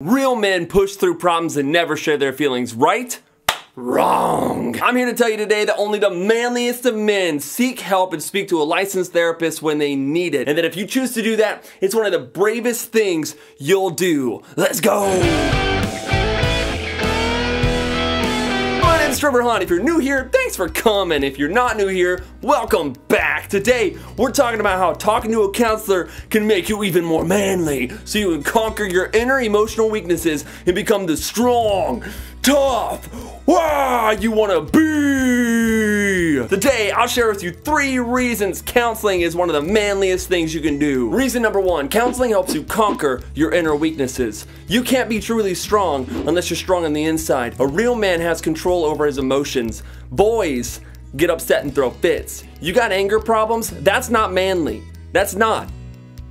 Real men push through problems and never share their feelings, right? Wrong. I'm here to tell you today that only the manliest of men seek help and speak to a licensed therapist when they need it. And that if you choose to do that, it's one of the bravest things you'll do. Let's go. My name's Trevor Hunt. If you're new here, thanks for coming. If you're not new here, welcome back. Today, we're talking about how talking to a counselor can make you even more manly so you can conquer your inner emotional weaknesses and become the strong, tough, wow, you want to be. Today, I'll share with you three reasons counseling is one of the manliest things you can do. Reason number one, counseling helps you conquer your inner weaknesses. You can't be truly strong unless you're strong on the inside. A real man has control over his emotions. Boys get upset and throw fits. You got anger problems? That's not manly. That's not.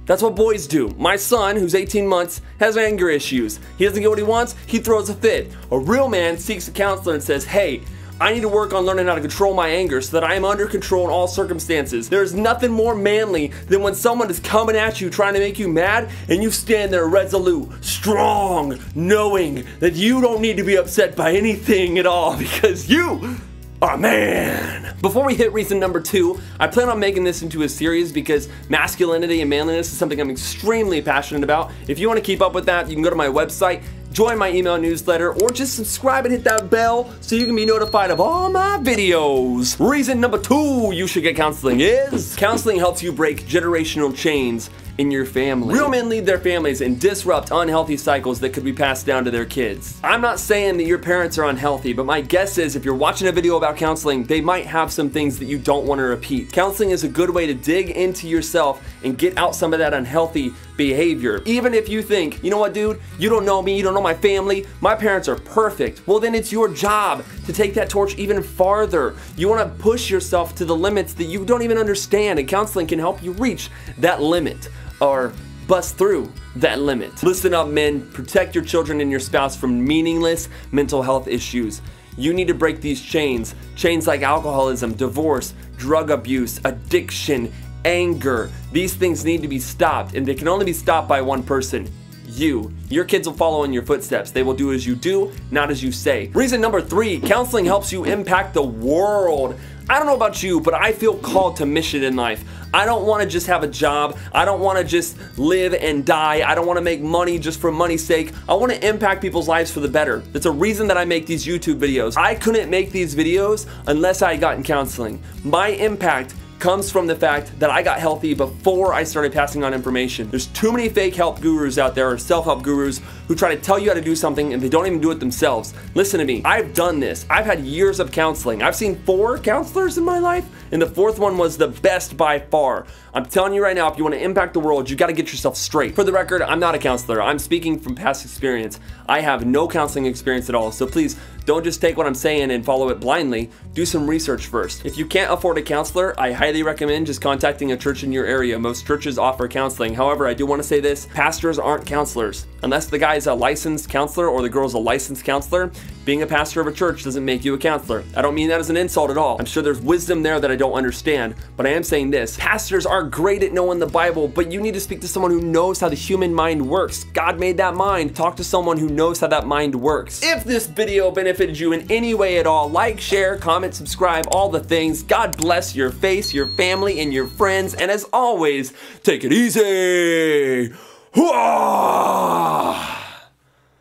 That's what boys do. My son, who's 18 months, has anger issues. He doesn't get what he wants, he throws a fit. A real man seeks a counselor and says, hey, I need to work on learning how to control my anger so that I am under control in all circumstances. There's nothing more manly than when someone is coming at you trying to make you mad and you stand there resolute, strong, knowing that you don't need to be upset by anything at all because you Oh man! Before we hit reason number two, I plan on making this into a series because masculinity and manliness is something I'm extremely passionate about. If you want to keep up with that, you can go to my website, join my email newsletter, or just subscribe and hit that bell so you can be notified of all my videos. Reason number two you should get counseling is counseling helps you break generational chains in your family. Real men lead their families and disrupt unhealthy cycles that could be passed down to their kids. I'm not saying that your parents are unhealthy, but my guess is if you're watching a video about counseling, they might have some things that you don't want to repeat. Counseling is a good way to dig into yourself and get out some of that unhealthy behavior. Even if you think, you know what, dude, you don't know me, you don't know my family, my parents are perfect. Well, then it's your job to take that torch even farther. You want to push yourself to the limits that you don't even understand, and counseling can help you reach that limit or bust through that limit. Listen up, men. Protect your children and your spouse from meaningless mental health issues. You need to break these chains. Chains like alcoholism, divorce, drug abuse, addiction, anger. These things need to be stopped, and they can only be stopped by one person you. Your kids will follow in your footsteps. They will do as you do, not as you say. Reason number three counseling helps you impact the world. I don't know about you, but I feel called to mission in life. I don't want to just have a job. I don't want to just live and die. I don't want to make money just for money's sake. I want to impact people's lives for the better. That's a reason that I make these YouTube videos. I couldn't make these videos unless I had gotten counseling. My impact comes from the fact that I got healthy before I started passing on information. There's too many fake help gurus out there or self-help gurus who try to tell you how to do something and they don't even do it themselves. Listen to me. I've done this. I've had years of counseling. I've seen four counselors in my life and the fourth one was the best by far. I'm telling you right now, if you want to impact the world, you got to get yourself straight. For the record, I'm not a counselor. I'm speaking from past experience. I have no counseling experience at all. So please don't just take what I'm saying and follow it blindly. Do some research first. If you can't afford a counselor, I highly recommend just contacting a church in your area. Most churches offer counseling. However, I do want to say this, pastors aren't counselors. Unless the guy is a licensed counselor or the girl's a licensed counselor, being a pastor of a church doesn't make you a counselor. I don't mean that as an insult at all. I'm sure there's wisdom there that I don't understand, but I am saying this. Pastors are great at knowing the Bible, but you need to speak to someone who knows how the human mind works. God made that mind. Talk to someone who knows how that mind works. If this video benefited you in any way at all, like, share, comment, subscribe, all the things. God bless your face, your family, and your friends. And as always, take it easy.